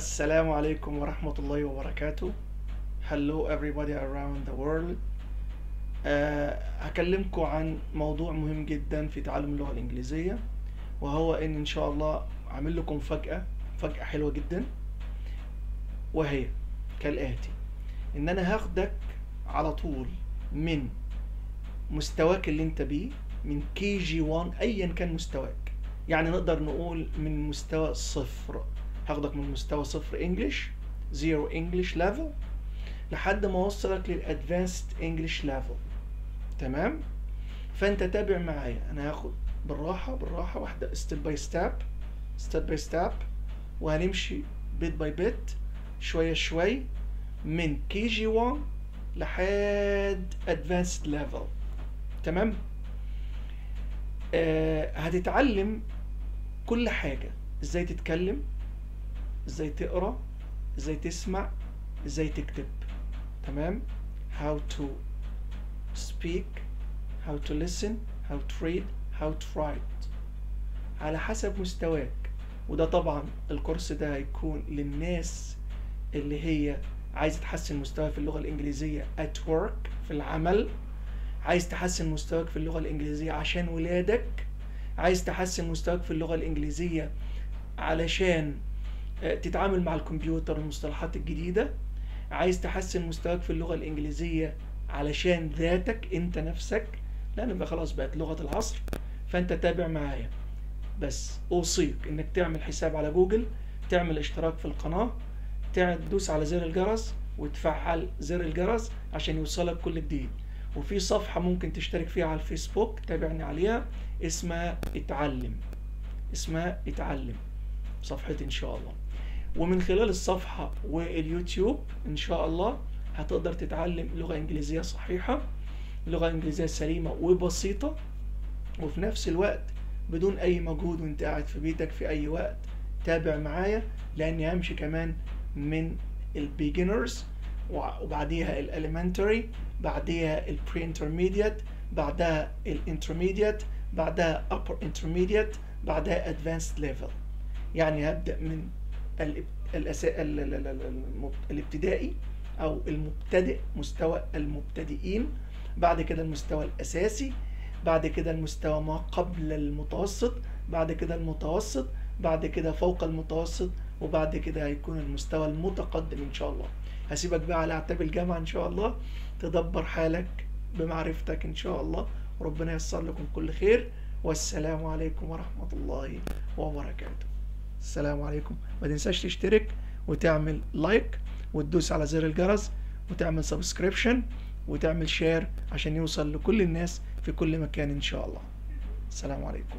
السلام عليكم ورحمة الله وبركاته. Hello everybody around the world. أه هكلمكم عن موضوع مهم جدا في تعلم اللغة الإنجليزية وهو إن إن شاء الله عامل لكم فجأة فجأة حلوة جدا وهي كالآتي. إن أنا هاخدك على طول من مستواك اللي أنت بيه من كي جي 1 أيا كان مستواك. يعني نقدر نقول من مستوى صفر. هاخدك من مستوى صفر English zero English level لحد ما أوصلك لل advanced English level تمام؟ فأنت تابع معايا. أنا هاخد بالراحة بالراحة واحدة step by step step by step وهنمشي bit by bit شوية شوي من KG 1 لحد advanced level تمام؟ آه هتتعلم كل حاجة. إزاي تتكلم؟ إزاي تقرأ إزاي تسمع إزاي تكتب. تمام؟ How to speak how to listen how to read how to write. على حسب مستواك. وده طبعا الكورس ده هيكون للناس اللي هي عايزة تحسن مستواها في اللغة الإنجليزية at work في العمل. عايز تحسن مستواك في اللغة الإنجليزية عشان ولادك. عايز تحسن مستواك في اللغة الإنجليزية علشان تتعامل مع الكمبيوتر والمصطلحات الجديدة. عايز تحسن مستواك في اللغة الإنجليزية علشان ذاتك أنت نفسك. لأن بقى خلاص بقت لغة العصر فأنت تابع معايا. بس أوصيك إنك تعمل حساب على جوجل تعمل اشتراك في القناة تدوس على زر الجرس وتفعل زر الجرس عشان يوصلك كل جديد. وفي صفحة ممكن تشترك فيها على الفيسبوك تابعني عليها اسمها اتعلم. اسمها اتعلم. صفحتي إن شاء الله. ومن خلال الصفحة واليوتيوب إن شاء الله هتقدر تتعلم لغة إنجليزية صحيحة لغة إنجليزية سليمة وبسيطة وفي نفس الوقت بدون أي مجهود وأنت قاعد في بيتك في أي وقت تابع معايا لأني همشي كمان من ال beginners وبعديها ال elementary بعديها ال pre-intermediate بعدها ال intermediate بعدها upper intermediate بعدها advanced level يعني هبدأ من. الابتدائي أو المبتدئ مستوى المبتدئين بعد كده المستوى الأساسي بعد كده المستوى ما قبل المتوسط بعد كده المتوسط بعد كده فوق المتوسط وبعد كده هيكون المستوى المتقدم إن شاء الله. هسيبك بقى على أعتاب الجامعة إن شاء الله. تدبر حالك بمعرفتك إن شاء الله. وربنا ييسر لكم كل خير. والسلام عليكم ورحمة الله وبركاته. السلام عليكم. ما تنساش تشترك وتعمل like وتدوس على زر الجرس وتعمل subscription وتعمل share عشان يوصل لكل الناس في كل مكان إن شاء الله. السلام عليكم.